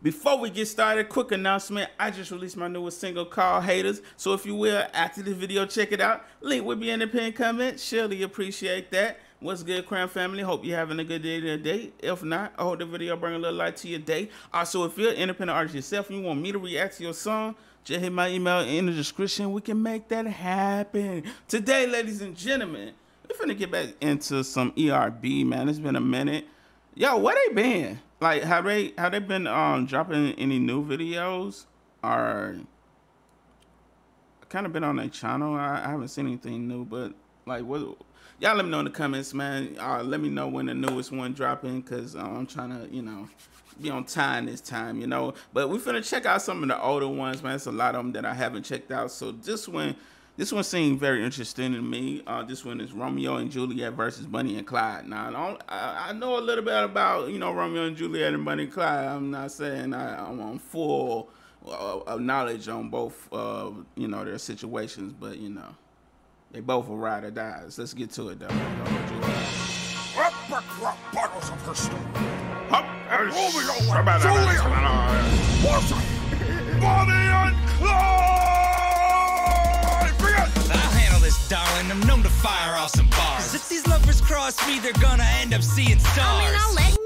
Before we get started, quick announcement. I just released my newest single called Haters. So if you will, after this video, check it out. Link will be in the pinned comment. Surely appreciate that. What's good, Crown family? Hope you're having a good day today. If not, I hope the video bring a little light to your day. Also, if you're an independent artist yourself and you want me to react to your song, just hit my email in the description. We can make that happen. Today, ladies and gentlemen, we're finna get back into some ERB, man. It's been a minute. Yo, where they been? Like, have they have they been um dropping any new videos or kind of been on their channel? I, I, haven't seen anything new, but like, what? Y'all let me know in the comments, man. Uh, let me know when the newest one dropping, cause uh, I'm trying to, you know, be on time this time, you know. But we finna check out some of the older ones, man. It's a lot of them that I haven't checked out. So this one this one seemed very interesting to me. Uh, this one is Romeo and Juliet versus Bonnie and Clyde. Now, I, I, know a little bit about, you know, Romeo and Juliet and Bonnie and Clyde. I'm not saying I, am on full uh, knowledge on both, uh, you know, their situations, but, you know, they both are ride or dies. Let's get to it, though. Battles of History. Romeo and Juliet. Bonnie fire some bars. Cause if these lovers cross me, they're gonna end up seeing stars. I mean, I'll let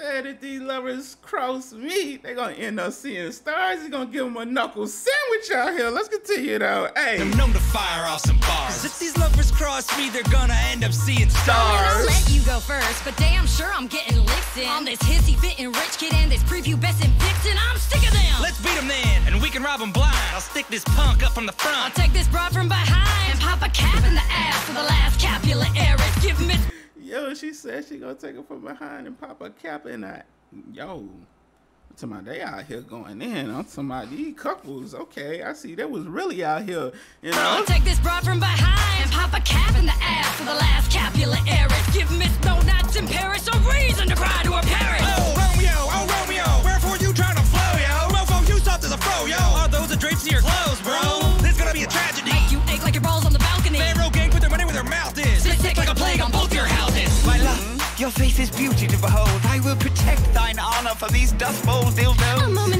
said if these lovers cross me, they're gonna end up seeing stars. He's gonna give them a knuckle sandwich out here. Let's continue though. Hey. I'm known to fire off some bars. Cause if these lovers cross me, they're gonna end up seeing stars. I'll let you go first, but damn sure I'm getting licked in. On this hissy fitting rich kid and this prepubescent vixen, I'm sick of them. Let's beat them then, and we can rob them blind. I'll stick this punk up from the front. I'll take this broad from behind and pop a cap in the ass for the Yo, she said she gonna take it from behind and pop a cap in that. Yo, to my they out here going in. I'm talking about these couples. Okay, I see they was really out here. You know. I'll take this broad from behind and pop a cap in the ass for the last Capulet heiress. Give Miss No Nuts in Paris a reason to cry to her parents. Oh Romeo, oh beauty to behold. I will protect thine honor from these dust bowl dildos.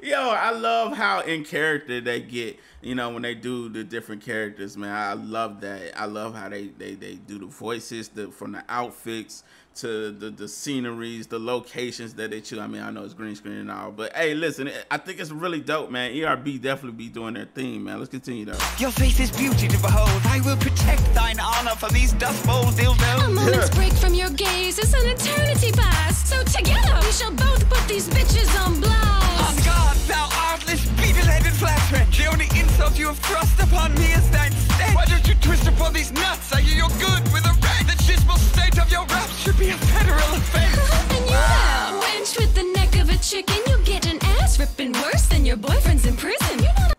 A moment. Yo, I love how in character they get, you know, when they do the different characters, man. I love that. I love how they they, they do the voices, the from the outfits to the, the sceneries, the locations that they choose. I mean, I know it's green screen and all, but hey, listen, I think it's really dope, man. ERB definitely be doing their thing, man. Let's continue though. Your face is beauty to behold. I will protect thine honor from these dust bowl dildos. A moment's yeah. break from your gaze is an eternity past. So together we shall both put these bitches on blast. On guard, thou artless, beetle-headed flatterer. The only insult you have thrust upon me is thine state. Why don't you twist upon these nuts? I hear you're good with a red. The chismal state of your raps should be a federal offense. and you wow. wench with the neck of a chicken, you get an ass ripping worse than your boyfriend's in prison. You wanna...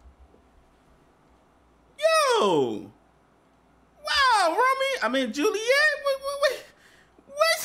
Yo! Wow, Romy, I mean Juliet, wait, wait, wait. what?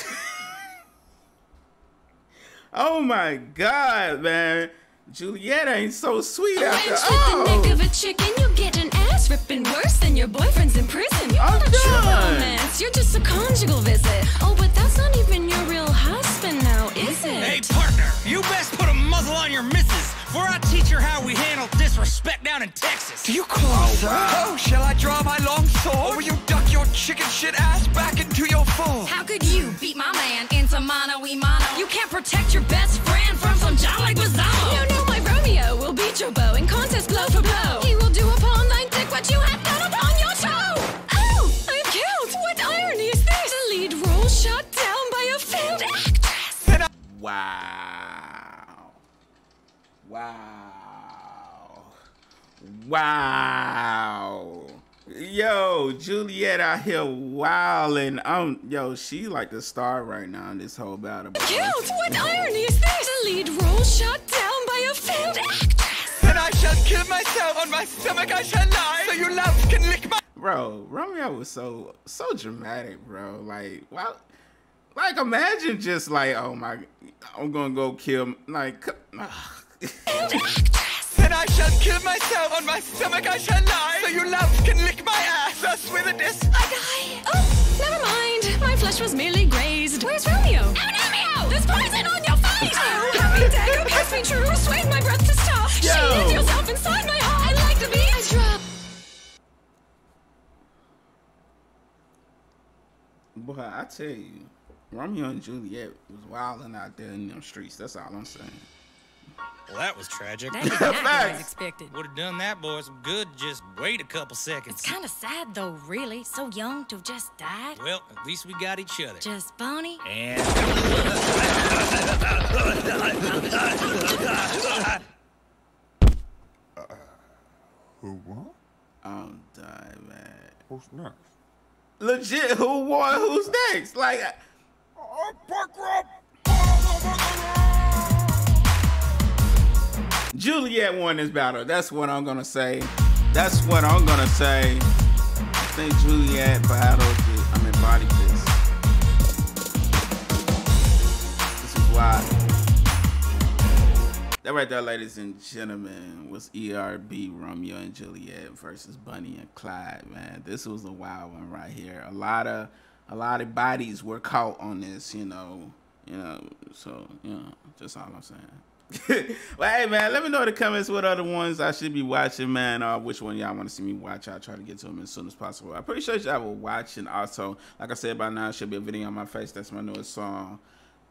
oh my God, man. Juliet ain't so sweet a after wench all. with the neck of a chicken, you get an ass ripping worse than your boyfriend's in prison. You're I'm not a true romance, you're just a conjugal visit. Oh, but that's not even your real husband now, is it? Hey, partner, you best put a muzzle on your missus before I teach her how we handle disrespect down in Texas. Do you call, oh, sir? Wow. Oh, shall I draw my long sword? Or will you duck your chicken shit ass back into your fold? How could you beat my man into mano y mano? You can't protect your best friend Wow. Wow. Wow. Yo, Juliet out here wilding. Um, yo, she like the star right now in this whole battle. Killed? What irony is this? The lead role shot down by a failed actress. And I shall kill myself on my stomach. I shall lie, so you love can lick my. Bro, Romeo was so so dramatic, bro. Like, wow. Like, imagine just like, oh my, I'm gonna go kill, like, Then I shall kill myself on my stomach. I shall lie, so you love can lick my ass. I swear that this. I die. Oh, never mind. My flesh was merely grazed. Where's Romeo? Oh, Romeo! There's poison on your face. Oh, happy dagger, pass me true. Persuade my breath to stop. Yo. Shield yourself inside my heart. I'd like to be a drop. Boy, I tell you. Romeo and Juliet was wilding out there in them streets. That's all I'm saying. Well, that was tragic. That did not as expected. Would have done that boy some good. Just wait a couple seconds. It's kind of sad though, really. So young to have just died. Well, at least we got each other. Just Bonnie. And Who won? I'm dying, man. Who's next? Legit, who won? Who's next? Like, Parker up! Juliet won this battle. That's what I'm gonna say. That's what I'm gonna say. I think Juliet battled. The, I mean, body this. This is why. That right there, ladies and gentlemen, was ERB Romeo and Juliet versus Bonnie and Clyde. Man, this was a wild one right here. A lot of, a lot of bodies were caught on this. You know, you know. So you know, just all I'm saying. well, hey man, let me know in the comments what other ones I should be watching, man, or which one y'all want to see me watch. I'll try to get to them as soon as possible. I appreciate y'all will watch, and also, like I said by now, should be a video on my face. That's my newest song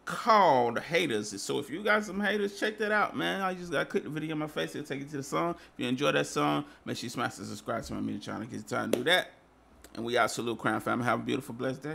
called Haters. So if you got some haters, check that out, man. I just got to click the video on my face. It'll take you to the song. If you enjoy that song, make sure you smash the subscribe to my media channel. Get time to do that. And we out. Salute Crown Family. Have a beautiful, blessed day.